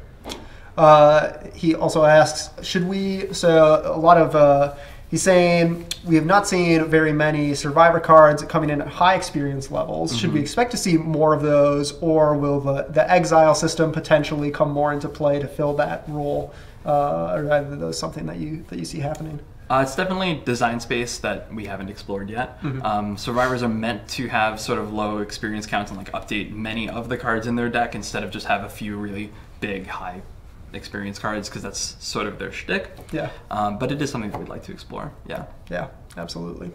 Uh, he also asks, should we? So a lot of uh, he's saying we have not seen very many survivor cards coming in at high experience levels. Should we expect to see more of those, or will the the exile system potentially come more into play to fill that role? Uh, or are those something that you that you see happening? Uh, it's definitely design space that we haven't explored yet. Um, survivors are meant to have sort of low experience counts and like update many of the cards in their deck instead of just have a few really big high experience cards because that's sort of their shtick. Yeah. Um, but it is something that we'd like to explore. Yeah. Yeah, absolutely.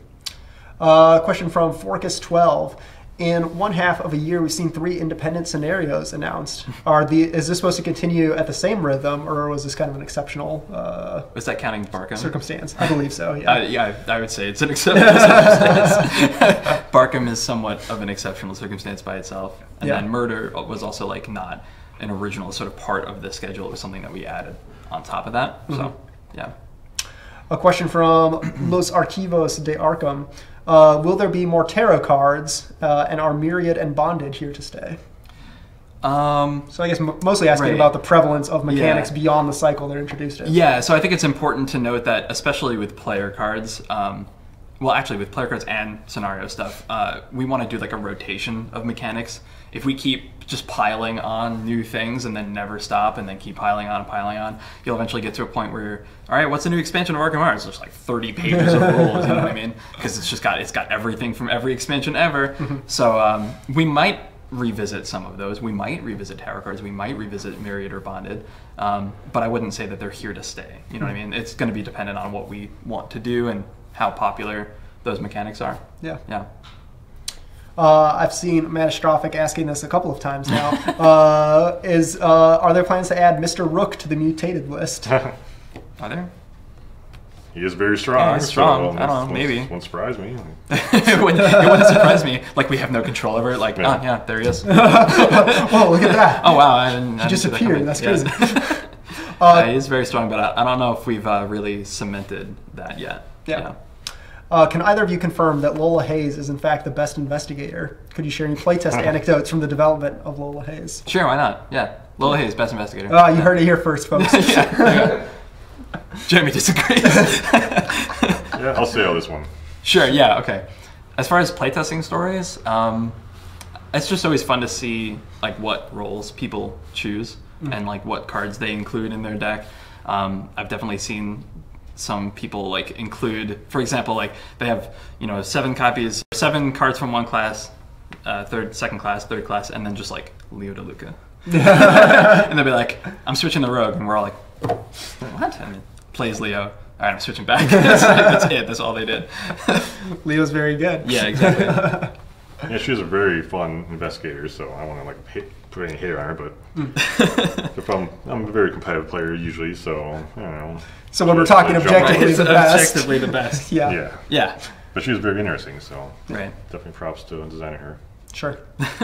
Uh, question from Forcus12. In one half of a year, we've seen three independent scenarios announced. Are the is this supposed to continue at the same rhythm, or was this kind of an exceptional uh, Was that counting Barkham? circumstance? I believe so. Yeah. Uh, yeah, I I would say it's an exceptional circumstance. Barkham is somewhat of an exceptional circumstance by itself, and Yeah. then Murder was also like not an original sort of part of the schedule. It was something that we added on top of that. Mm-hmm. So, yeah. A question from Los Archivos de Arkham. Uh, will there be more tarot cards, uh, and are Myriad and Bonded here to stay? Um, So I guess m- mostly asking Right. about the prevalence of mechanics Yeah. beyond the cycle they're introduced in. Yeah, so I think it's important to note that, especially with player cards, um, well, actually with player cards and scenario stuff, uh, we want to do like a rotation of mechanics. If we keep just piling on new things and then never stop and then keep piling on and piling on, you'll eventually get to a point where, you're, all right, what's the new expansion of Arkham Horror? There's like 30 pages of rules, you know what I mean? Because it's just got it's got everything from every expansion ever. So um, we might revisit some of those. We might revisit tarot cards. We might revisit Myriad or Bonded. Um, but I wouldn't say that they're here to stay. You know what I mean? It's going to be dependent on what we want to do and how popular those mechanics are. Yeah. Yeah. Uh, I've seen Matastrophic asking this a couple of times now. uh, is uh, are there plans to add Mr. Rook to the mutated list? Are there? he is very strong. Yeah, he's strong. So I don't know, won't- maybe. Won't surprise me. it, wouldn't, it wouldn't surprise me. Like we have no control over it. Like, Yeah. oh yeah, there he is. oh, look at that. Oh wow, I didn't. I He just didn't see that appeared. coming. That's Yeah. crazy. Yeah, he is very strong, but I, I don't know if we've uh, really cemented that yet. Yeah. Uh, can either of you confirm that Lola Hayes is in fact the best investigator? Could you share any playtest anecdotes from the development of Lola Hayes? Sure, why not? Yeah. Lola Hayes, best investigator. Uh, you heard it here first, folks. yeah. Jeremy disagrees. Yeah, I'll say on this one. Sure, yeah, okay. As far as playtesting stories, um, it's just always fun to see like what roles people choose and like what cards they include in their deck. Um, I've definitely seen some people like include, for example, like they have you know seven copies, seven cards from one class, uh, third, second class, third class, and then just like Leo DeLuca. and they'll be like, "I'm switching the rogue," and we're all like, "What?" And it plays Leo. All right, I'm switching back. that's, that's it. That's all they did. Leo's very good. yeah, exactly. Yeah, she's a very fun investigator, so I want to like hit, put any hate on her. But Hmm. if I'm, I'm a very competitive player usually, so you know. So when we're talking like, objectively, on it's the best. objectively the best. Yeah. Yeah, Yeah. but she was very interesting, so Right. definitely props to designing her. Sure.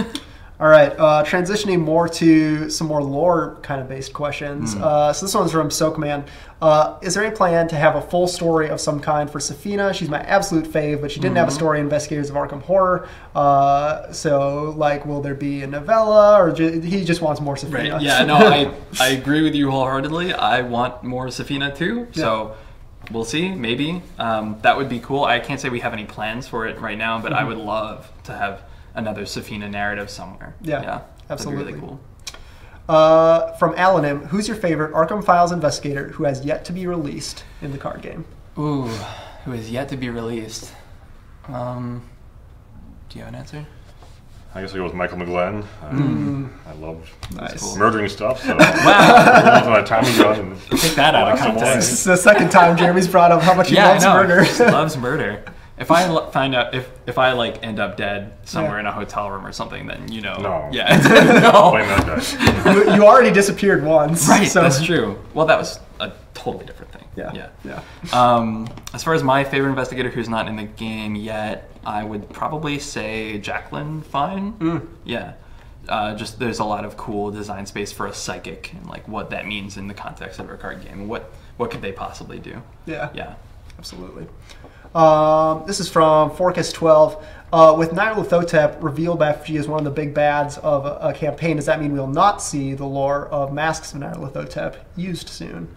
All right. Uh, transitioning more to some more lore kind of based questions. Uh, so this one's from Soakman. Uh, is there any plan to have a full story of some kind for Sefina? She's my absolute fave, but she didn't have a story in Investigators of Arkham Horror. Uh, so, like, will there be a novella, or ju- he just wants more Sefina? Right. Yeah. No, I I agree with you wholeheartedly. I want more Sefina too. Yeah. So we'll see. Maybe um, that would be cool. I can't say we have any plans for it right now, but I would love to have another Sefina narrative somewhere. Yeah, Yeah. absolutely. That'd be really cool. Uh, from Alanim, who's your favorite Arkham Files investigator who has yet to be released in the card game? Ooh, who is yet to be released? Um, do you have an answer? I guess I go with Michael McGlen. Uh, Mm. I love Nice. cool. murdering stuff, so Wow. I love my Tommy gun. And Take that out of Lots of This is the second time Jeremy's brought up how much he yeah, loves I know. murder. He loves murder. If I find out if if I like end up dead somewhere Yeah. in a hotel room or something, then you know. No. Yeah. no. Blame that guy. you, you already disappeared once. Right. So, That's true. Well, that was a totally different thing. Yeah. Yeah. Yeah. Um, as far as my favorite investigator who's not in the game yet, I would probably say Jacqueline Fine. Mm. Yeah. Uh, just there's a lot of cool design space for a psychic and like what that means in the context of a card game. What what could they possibly do? Yeah. Yeah. Absolutely. Um, this is from Forcus 12. Uh, with Nyarlathotep revealed by FG as one of the big bads of a, a campaign, does that mean we'll not see the lore of Masks of Nyarlathotep used soon?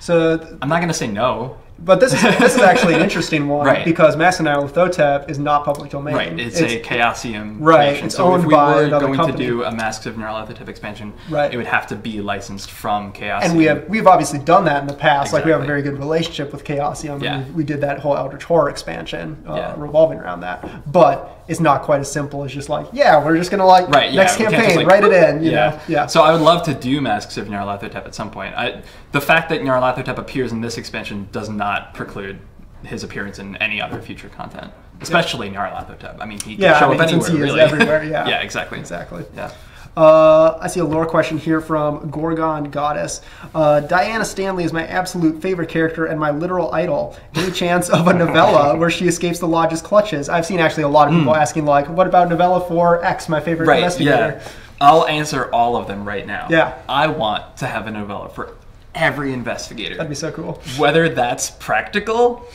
So, I'm not gonna say no. But this is this is actually an interesting one Right. because Masks of Nyarlathotep is not public domain. Right, it's, a Chaosium Right, creation. it's so owned if we by were going company. to do a Masks of Nyarlathotep expansion, Right. it would have to be licensed from Chaosium. and we have we've obviously done that in the past. Like we have a very good relationship with Chaosium. Yeah. we, did that whole Eldritch Horror expansion uh, Yeah. revolving around that. But it's not quite as simple as just like, yeah, we're just gonna like Right, next can't campaign, like, write it in. You know? yeah. So I would love to do Masks of Nyarlathotep at some point. I, the fact that Nyarlathotep appears in this expansion does not preclude his appearance in any other future content, especially Nyarlathotep. I mean, he can Yeah, I show mean, up anywhere, really. everywhere, yeah. yeah, exactly. exactly. Yeah. Uh, I see a lore question here from Gorgon Goddess. Uh, Diana Stanley is my absolute favorite character and my literal idol. Any chance of a novella where she escapes the lodge's clutches? I've seen actually a lot of people asking like, "What about novella for X, my favorite. Right, investigator?" yeah. I'll answer all of them right now. Yeah. I want to have a novella for every investigator. That'd be so cool. Whether that's practical,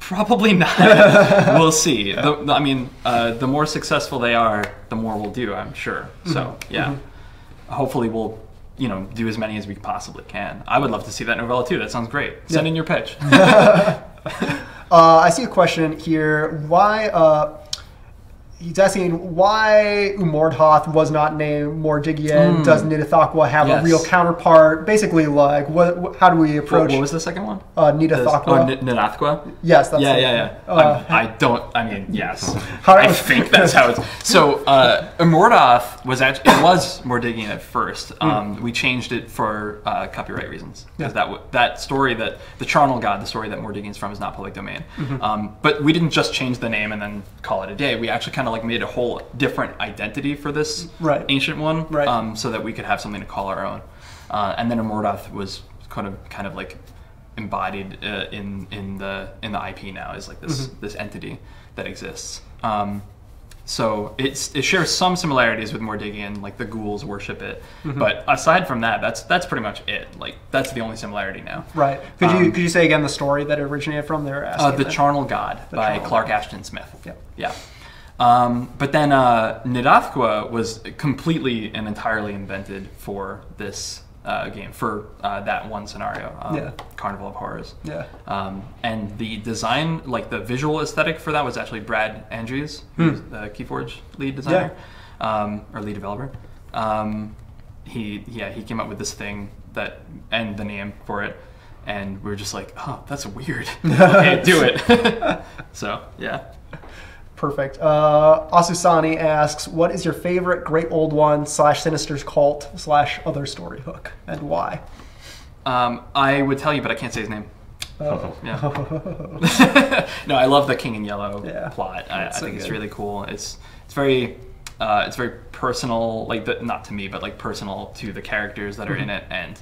probably not. we'll see. The, the- I mean, uh, the more successful they are, the more we'll do. I'm sure. So yeah, hopefully we'll you know do as many as we possibly can. I would love to see that novella too. That sounds great. Send in your pitch. Uh, I see a question here. Why? Uh, he's asking why Umordhoth was not named Mordiggian. Does Cnidathqua have Hmm. Yes. a real counterpart? Basically, like, what? what how do we what, approach what was the second one? uh, Oh, N- yes, that's yeah, the- yeah, yeah. Uh, I'm- don't. I mean, yes. How- I think that's how it's. So, uh, Umordhoth was actually it was Mordiggian at first. Um, We changed it for uh, copyright reasons because that that story that the Charnel God, the story that Mordiggian's from, is not public domain. Mm-hmm. Um, but we didn't just change the name and then call it a day. We actually kind of like made a whole different identity for this Right. ancient one, Right. um, so that we could have something to call our own. Uh, and then Umordhoth was kind of kind of like embodied uh, in in the in the IP now is like this this entity that exists. Um, so it's, it shares some similarities with Mordiggian, like the ghouls worship it. But aside from that, that's that's pretty much it. Like that's the only similarity now. Right. Could you Um, could you say again the story that it originated from? They're. Uh, the that. Charnel God The by Charnel Clark God. Ashton Smith. Yep. Yeah. Um, but then uh, Cnidathqua was completely and entirely invented for this uh, game, for uh, that one scenario, um, Yeah. Carnival of Horrors. Yeah. Um, and the design, like the visual aesthetic for that, was actually Brad Andres, Hmm. who's the KeyForge lead designer um, or lead developer. Um, he, yeah, he came up with this thing that and the name for it, and we were just like, oh, that's weird. okay, do it. so yeah. Perfect. Uh, Asusani asks, "What is your favorite Great Old One slash Sinister's Cult slash other story hook, and why?" Um, I would tell you, but I can't say his name. Oh. Yeah. no, I love the King in Yellow Yeah. plot. I, I so think it's really cool. It's it's very uh, it's very personal, like the, not to me, but like personal to the characters that are Mm-hmm. in it, and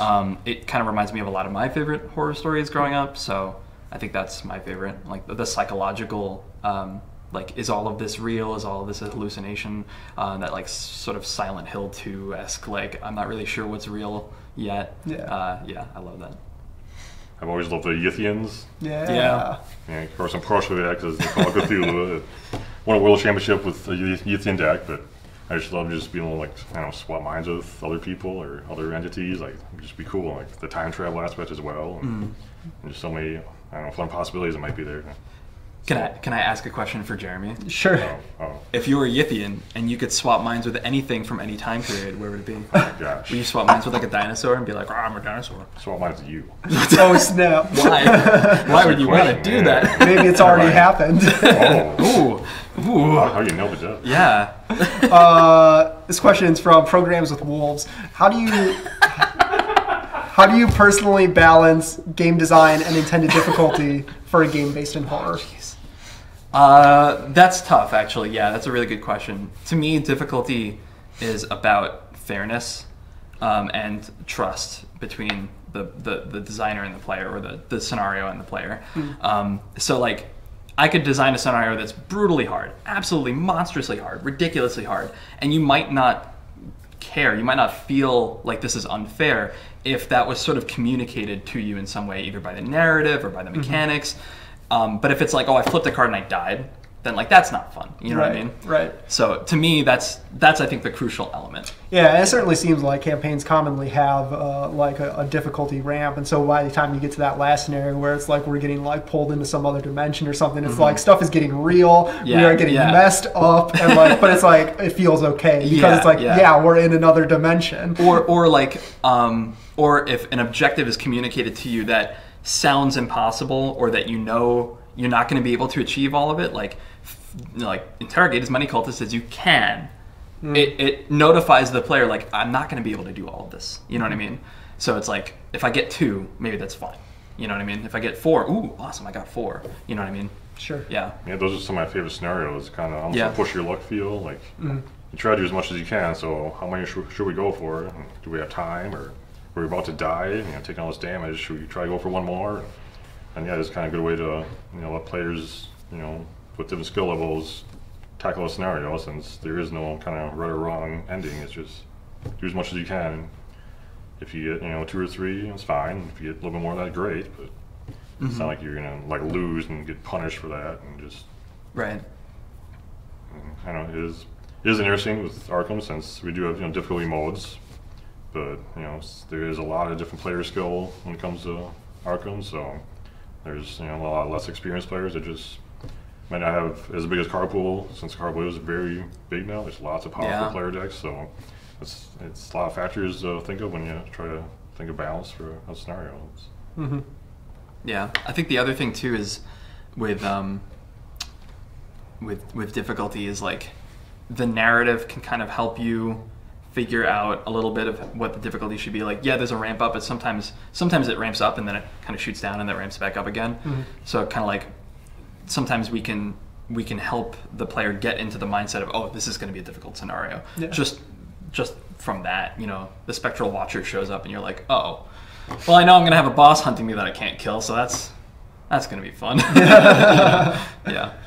um, it kind of reminds me of a lot of my favorite horror stories growing up. So I think that's my favorite, like the, the psychological. Um, like, is all of this real? Is all of this a hallucination? Uh, that like sort of Silent Hill 2 esque. Like, I'm not really sure what's real yet. Yeah. Uh, yeah, I love that. I've always loved the Yithians. Yeah. Yeah. And of course, I'm partial to that because they call it Cthulhu. Won a world championship with the Yith- Yithian deck, but I just love just being able to, like, I don't know, swap minds with other people or other entities. Like, just be cool. Like, the time travel aspect as well. And, and just so many, I don't know, fun possibilities that might be there. Can I can I ask a question for Jeremy? Sure. Oh, oh, If you were Yithian and you could swap minds with anything from any time period, where would it be? gosh. Would you swap minds with like a dinosaur and be like, oh, I'm a dinosaur? Swap minds with you. oh snap! Why? Why would you want to do yeah. that? Maybe it's already Right. happened. Oh, Ooh, ooh, how, how you know it down. yeah. uh, this question is from Programs with Wolves. How do you how do you personally balance game design and intended difficulty for a game based in horror? Uh, that's tough, actually. Yeah, that's a really good question. To me, difficulty is about fairness um, and trust between the, the, the designer and the player, or the, the scenario and the player. Um, so, like, I could design a scenario that's brutally hard, absolutely monstrously hard, ridiculously hard, and you might not care. You might not feel like this is unfair if that was sort of communicated to you in some way, either by the narrative or by the mechanics. Um, but if it's like, oh, I flipped a card and I died, then like that's not fun. You know right, what I mean? Right. So to me, that's that's I think the crucial element. Yeah, it certainly seems like campaigns commonly have uh, like a, a difficulty ramp, and so by the time you get to that last scenario where it's like we're getting like pulled into some other dimension or something, it's like stuff is getting real. Yeah, we Mm-hmm. Are getting yeah. messed up, and like, but it's like it feels okay because Yeah, it's like yeah. yeah. we're in another dimension. or or like um, or if an objective is communicated to you that sounds impossible or that you know you're not going to be able to achieve all of it like like interrogate as many cultists as you can hmm. it, it notifies the player like i'm not going to be able to do all of this you know what i mean so it's like if i get two maybe that's fine you know what i mean if i get four ooh awesome i got four you know what i mean Sure. yeah Yeah, those are some of my favorite scenarios. Kind of almost Yeah. a push your luck feel. Like mm-hmm. you try to do as much as you can. So how many should, should we go for? Do we have time, or we're about to die? You know, taking all this damage. Should we try to go for one more? And yeah, it's kind of a good way to you know let players you know with different skill levels tackle a scenario since there is no kind of right or wrong ending. It's just do as much as you can. If you get you know two or three, it's fine. If you get a little bit more, that's great. But it's not mm-hmm. like you're gonna like lose and get punished for that and just right I don't know, it is, it is interesting with Arkham since we do have, you know, difficulty modes, but, you know, there is a lot of different player skill when it comes to Arkham, so there's, you know, a lot less experienced players that just might not have as big as card pool, since card pool is very big now, there's lots of powerful Yeah. player decks, so it's, it's a lot of factors to think of when you try to think of balance for a scenario. It's- hmm Yeah, I think the other thing too is with um, with with difficulty is like the narrative can kind of help you figure out a little bit of what the difficulty should be. Like, yeah, there's a ramp up, but sometimes sometimes it ramps up and then it kind of shoots down and then ramps back up again. Mm-hmm. So kind of like sometimes we can we can help the player get into the mindset of oh, this is going to be a difficult scenario. Yeah. Just just from that, you know, the spectral watcher shows up and you're like, oh, well, I know I'm gonna have a boss hunting me that I can't kill, so that's that's gonna be fun. yeah.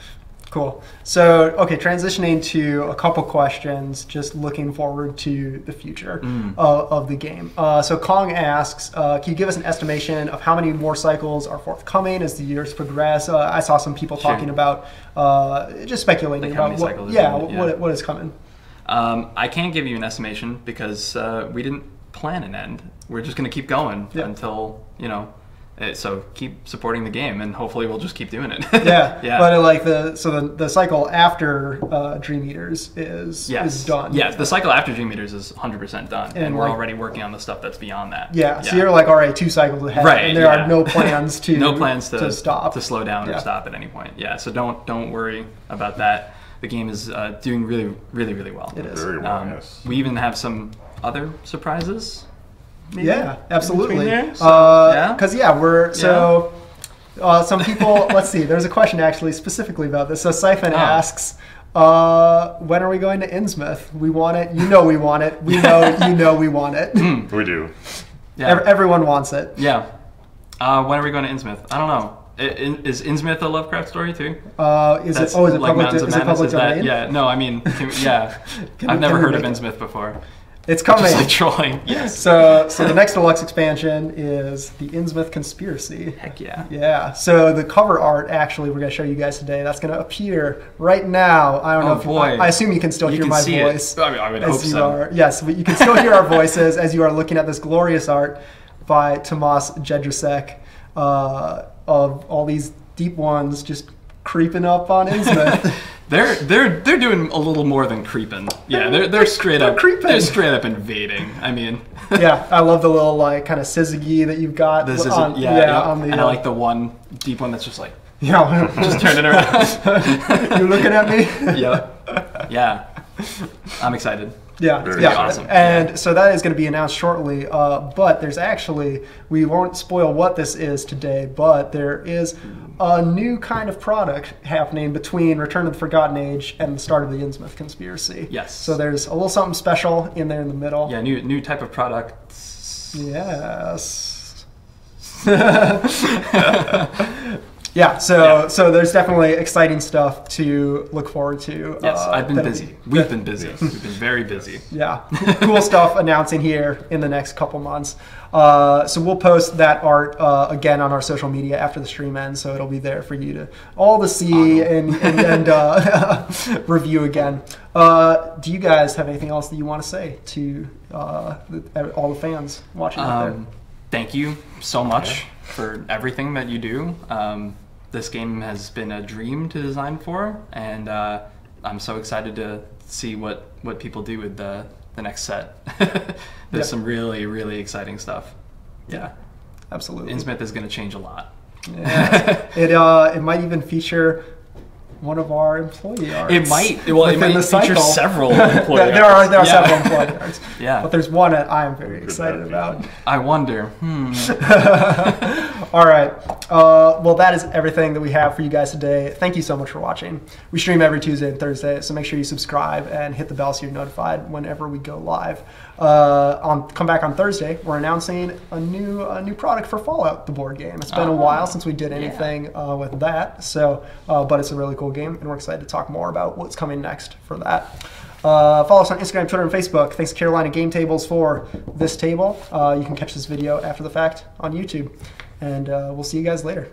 Cool. So, okay, transitioning to a couple questions, just looking forward to the future Mm. of, of the game. Uh, so, Kong asks, uh, can you give us an estimation of how many more cycles are forthcoming as the years progress? Uh, I saw some people Sure. talking about uh, just speculating Like how about many what, yeah, yeah. What, what is coming. Um, I can't give you an estimation because uh, we didn't plan an end. We're just gonna keep going Yeah. until you know. It, so keep supporting the game, and hopefully we'll just keep doing it. Yeah, yeah. But like the so the, the cycle after uh, Dream Eaters is yes. is done. Yes, the cycle after Dream Eaters is 100% done, and, And, we're like- already working on the stuff that's beyond that. Yeah, so you're like already two cycles ahead, Right, and there yeah. are no plans to no plans to, to stop to slow down Yeah. or stop at any point. Yeah, so don't don't worry about that. The game is uh, doing really really really well. It is. Very well, Um, yes. We even have some other surprises. Maybe, Yeah, absolutely. between there. So, Uh, yeah. Because yeah, we're so. Uh, some people. let's see. There's a question actually specifically about this. So Siphon Oh. asks, uh, "When are we going to Innsmouth? We want it. You know we want it. We know you know we want it. We do. Yeah. Ev- everyone wants it. yeah. Uh, when are we going to Innsmouth? I don't know. I- in- Is Innsmouth a Lovecraft story too? Uh, is That's it? Oh, is it like public? Mountains of is it public Is that- domain? yeah. No, I mean, can, yeah. Can I've we- never heard of make it? Before. It's coming. Just trolling. Yes. So, so the next deluxe expansion is the Innsmouth Conspiracy. Heck yeah. Yeah. So the cover art, actually, we're gonna show you guys today. That's gonna appear right now. I don't know Oh, if boy. I, I assume you can still You hear can my see voice. it. I mean, I would as hope you so. are. Yes, but you can still hear our voices as you are looking at this glorious art by Tomas Jedrzejczyk uh, of all these deep ones just creeping up on Innsmouth. They're they're they're doing a little more than creeping. Yeah, they're they're straight They're up creeping. They're straight up invading. I mean, yeah, I love the little like kind of syzygy that you've got. this is on, yeah, yeah, on the. and I uh, like the one deep one that's just like Yeah, just turn it around. you looking at me? yep. Yeah. I'm excited. Yeah, Very yeah, awesome. and so that is going to be announced shortly. Uh, but there's actually we won't spoil what this is today, but there is a new kind of product happening between Return of the Forgotten Age and the start of the Innsmouth Conspiracy. Yes. So there's a little something special in there in the middle. Yeah, new new type of product. Yes. yeah. So Yeah. so there's definitely exciting stuff to look forward to. Yes, uh, I've been busy. be- We've been busy. We've been very busy. yeah, cool stuff announcing here in the next couple months. Uh, so we'll post that art uh, again on our social media after the stream ends, so it'll be there for you to all to see and and, and uh, review again. Uh, do you guys have anything else that you want to say to uh, the, all the fans watching out there? Um, thank you so much for everything that you do. Um, this game has been a dream to design for, and uh, I'm so excited to see what, what people do with the, the next set. There's Yeah. some really, really exciting stuff. Yeah. Absolutely. Innsmouth is going to change a lot. Yeah. it uh, it might even feature one of our employee arts. It might. Well, it within might the feature cycle. several there, employee there are there are Yeah. several employee arts. Yeah. But there's one that I am very Could excited that about. I wonder. Hmm. All right. Uh, well, that is everything that we have for you guys today. Thank you so much for watching. We stream every Tuesday and Thursday, so make sure you subscribe and hit the bell so you're notified whenever we go live. Uh, on come back on Thursday, we're announcing a new a new product for Fallout, the board game. It's been a Oh, while since we did yeah. anything uh, with that, so uh, but it's a really cool game, and we're excited to talk more about what's coming next for that. Uh, follow us on Instagram, Twitter, and Facebook. Thanks Carolina Game Tables for this table. Uh, you can catch this video after the fact on YouTube. And uh, we'll see you guys later.